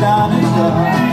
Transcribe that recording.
down and down